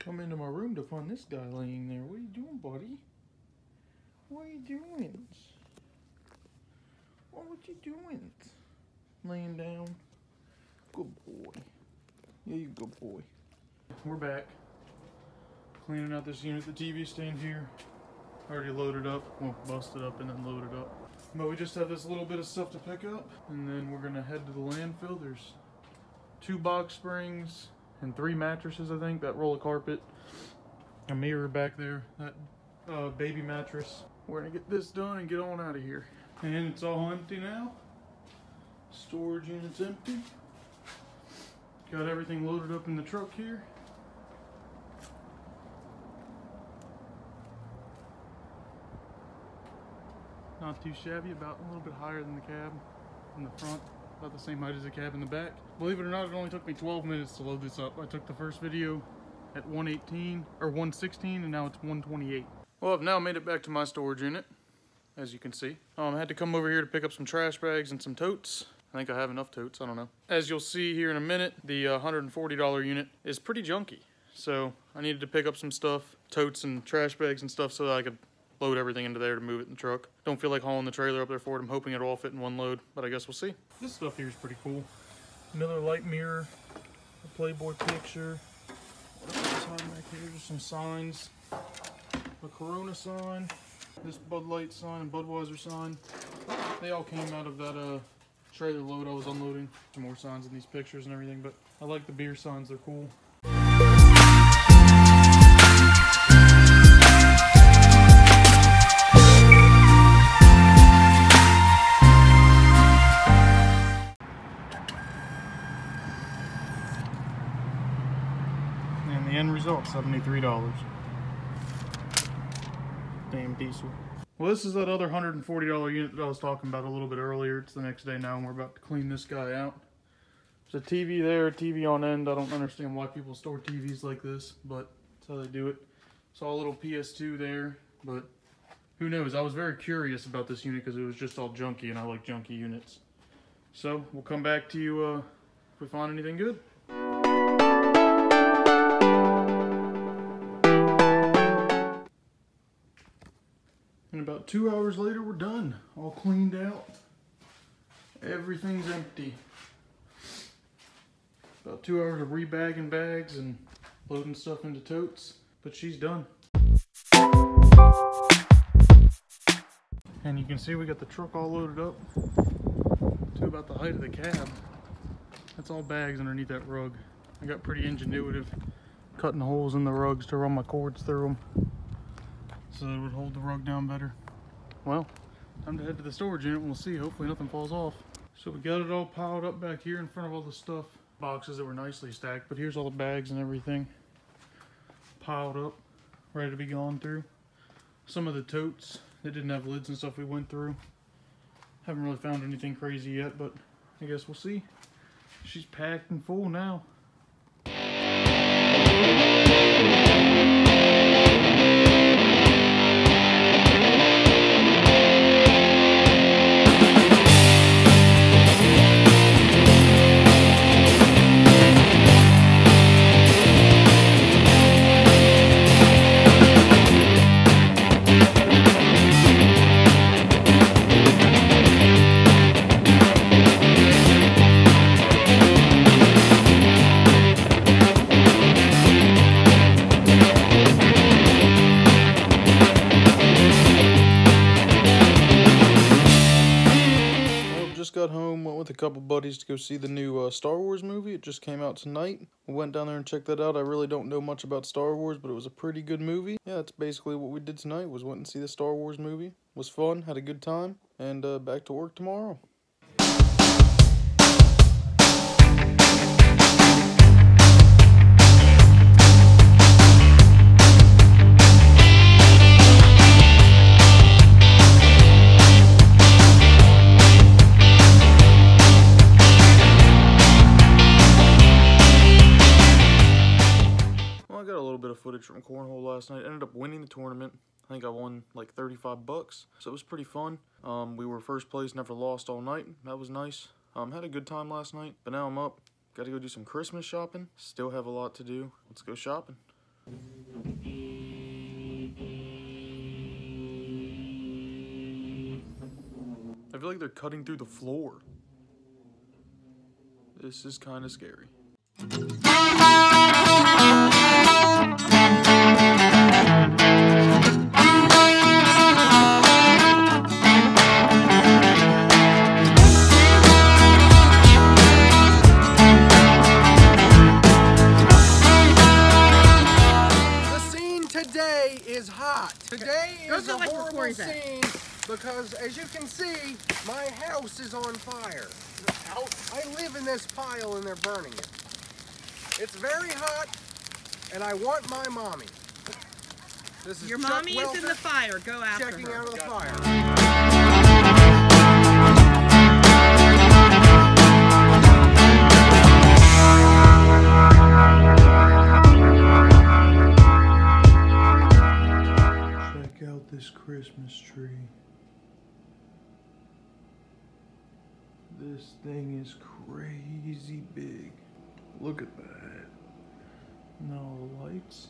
Come into my room to find this guy laying there. What are you doing, buddy? What are you doing? What are you doing? Laying down. Good boy. Yeah, you good boy. We're back. Cleaning out this unit, the TV stand here. Already loaded up. Well, busted up and then loaded up. But we just have this little bit of stuff to pick up. And then we're gonna head to the landfill. There's two box springs and three mattresses, I think. That roll of carpet, a mirror back there, that uh, baby mattress. We're gonna get this done and get on out of here. And it's all empty now. Storage unit's empty. Got everything loaded up in the truck here. Not too shabby, about a little bit higher than the cab in the front, about the same height as the cab in the back. Believe it or not, it only took me 12 minutes to load this up. I took the first video at 118 or 116 and now it's 128. Well, I've now made it back to my storage unit, as you can see. Um, I had to come over here to pick up some trash bags and some totes. I think I have enough totes, I don't know. As you'll see here in a minute, the uh, $140 unit is pretty junky. So I needed to pick up some stuff, totes and trash bags and stuff so that I could load everything into there to move it in the truck. Don't feel like hauling the trailer up there for it. I'm hoping it'll all fit in one load, but I guess we'll see. This stuff here is pretty cool. Miller Lite mirror, a Playboy picture. Back here? Just some signs. A Corona sign, this Bud Light sign, and Budweiser sign. They all came out of that uh, trailer load I was unloading. Some more signs in these pictures and everything, but I like the beer signs. They're cool. Result, $73. Damn diesel. Well, this is that other $140 unit that I was talking about a little bit earlier. It's the next day now, and we're about to clean this guy out. There's a TV there, TV on end. I don't understand why people store TVs like this, but that's how they do it. Saw a little PS2 there, but who knows? I was very curious about this unit because it was just all junky, and I like junky units. So, we'll come back to you uh, if we find anything good. And about two hours later, we're done. All cleaned out. Everything's empty. About two hours of rebagging bags and loading stuff into totes. But she's done. And you can see we got the truck all loaded up to about the height of the cab. That's all bags underneath that rug. I got pretty ingenuitive cutting holes in the rugs to run my cords through them so that it would hold the rug down better. Well, time to head to the storage unit and we'll see. Hopefully nothing falls off. So we got it all piled up back here in front of all the stuff. Boxes that were nicely stacked, but here's all the bags and everything piled up, ready to be gone through. Some of the totes that didn't have lids and stuff we went through. Haven't really found anything crazy yet, but I guess we'll see. She's packed and full now. With a couple buddies to go see the new uh, Star Wars movie. It just came out tonight. We went down there and checked that out. I really don't know much about Star Wars, but it was a pretty good movie. Yeah, that's basically what we did tonight, was went and see the Star Wars movie. was fun, had a good time, and uh, back to work tomorrow. I got a little bit of footage from cornhole last night. Ended up winning the tournament. I think I won like 35 bucks, so it was pretty fun. Um, we were first place, never lost all night. That was nice. Um, had a good time last night, but now I'm up. Got to go do some Christmas shopping. Still have a lot to do. Let's go shopping. I feel like they're cutting through the floor. This is kind of scary. Today Those is are a like horrible recordings at. scene because, as you can see, my house is on fire. I live in this pile and they're burning it. It's very hot, and I want my mommy. This is Your Chuck mommy is in the fire. Go after checking her. out of the fire. This Christmas tree. This thing is crazy big. Look at that. No lights.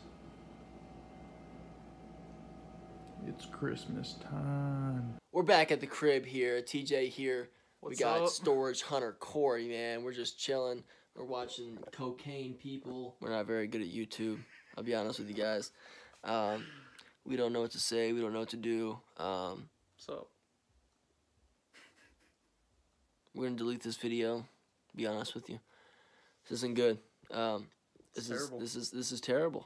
It's Christmas time. We're back at the crib here. TJ here. What's we got up? storage hunter Corey, man. We're just chilling. We're watching cocaine people. We're not very good at YouTube. I'll be honest with you guys. Um, we don't know what to say. We don't know what to do. Um, up? we're gonna delete this video. Be honest with you. This isn't good. Um, this is terrible. this is this is terrible.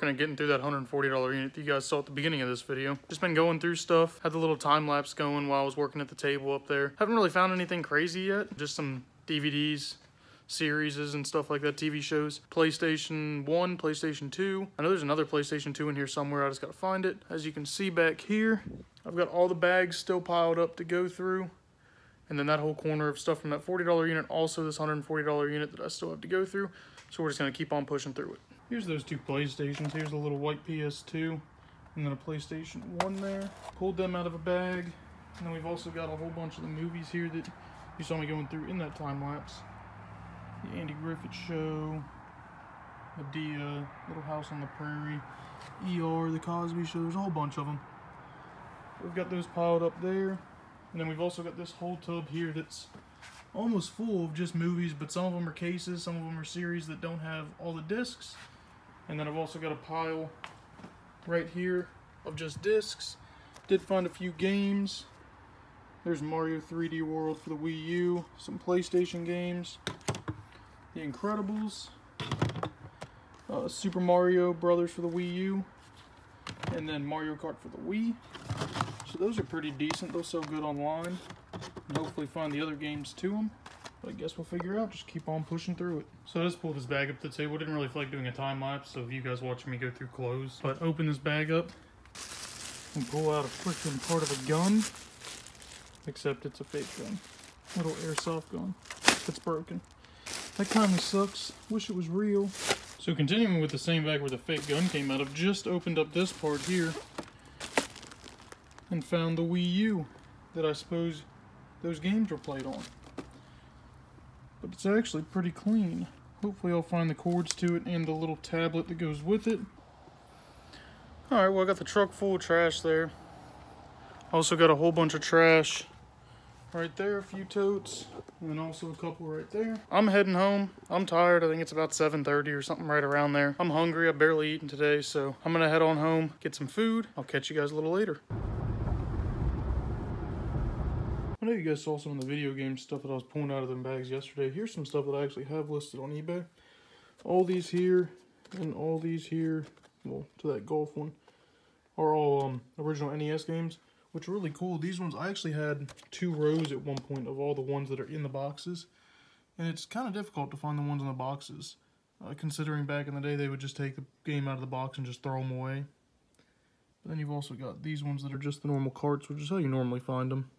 Working on getting through that $140 unit that you guys saw at the beginning of this video. Just been going through stuff. Had the little time lapse going while I was working at the table up there. Haven't really found anything crazy yet. Just some DVDs, series and stuff like that, TV shows. PlayStation 1, PlayStation 2. I know there's another PlayStation 2 in here somewhere. I just gotta find it. As you can see back here, I've got all the bags still piled up to go through. And then that whole corner of stuff from that $40 unit, also this $140 unit that I still have to go through. So we're just gonna keep on pushing through it. Here's those two PlayStations. Here's a little white PS2 and then a PlayStation 1 there. Pulled them out of a bag. And then we've also got a whole bunch of the movies here that you saw me going through in that time lapse. The Andy Griffith Show, Madea, Little House on the Prairie, ER, The Cosby Show. There's a whole bunch of them. We've got those piled up there. And then we've also got this whole tub here that's almost full of just movies, but some of them are cases, some of them are series that don't have all the discs. And then I've also got a pile right here of just discs. Did find a few games. There's Mario 3D World for the Wii U, some PlayStation games, The Incredibles, uh, Super Mario Brothers for the Wii U, and then Mario Kart for the Wii. So those are pretty decent. They'll sell good online. And hopefully find the other games to them. But I guess we'll figure out. Just keep on pushing through it. So I just pulled this bag up to the table. Didn't really feel like doing a time lapse of you guys watching me go through clothes. But open this bag up and pull out a freaking part of a gun. Except it's a fake gun. Little airsoft gun. It's broken. That kind of sucks. Wish it was real. So continuing with the same bag where the fake gun came out of, just opened up this part here and found the Wii U that I suppose those games were played on. But it's actually pretty clean. Hopefully I'll find the cords to it and the little tablet that goes with it. Alright, well I got the truck full of trash there. Also got a whole bunch of trash right there, a few totes, and then also a couple right there. I'm heading home. I'm tired. I think it's about 7.30 or something right around there. I'm hungry. I've barely eaten today, so I'm gonna head on home, get some food. I'll catch you guys a little later. I know you guys saw some of the video game stuff that I was pulling out of them bags yesterday. Here's some stuff that I actually have listed on eBay. All these here and all these here, well, to that golf one, are all um, original NES games, which are really cool. These ones, I actually had two rows at one point of all the ones that are in the boxes. And it's kind of difficult to find the ones in the boxes, uh, considering back in the day they would just take the game out of the box and just throw them away. But then you've also got these ones that are just the normal carts, which is how you normally find them.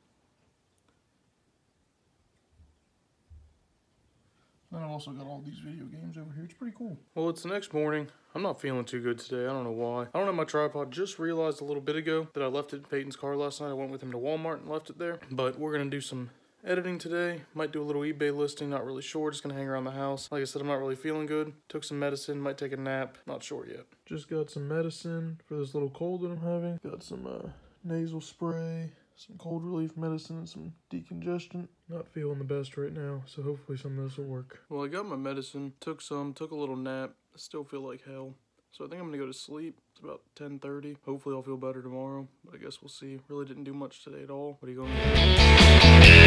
Then I've also got all these video games over here. It's pretty cool. Well, it's the next morning. I'm not feeling too good today. I don't know why. I don't have my tripod. Just realized a little bit ago that I left it in Peyton's car last night. I went with him to Walmart and left it there. But we're going to do some editing today. Might do a little eBay listing. Not really sure. Just going to hang around the house. Like I said, I'm not really feeling good. Took some medicine. Might take a nap. Not sure yet. Just got some medicine for this little cold that I'm having. Got some uh, nasal spray some cold relief medicine and some decongestant. Not feeling the best right now, so hopefully some of this will work. Well, I got my medicine, took some, took a little nap. I still feel like hell. So I think I'm gonna go to sleep. It's about 10:30. Hopefully I'll feel better tomorrow. I guess we'll see. Really didn't do much today at all. What are you going to do?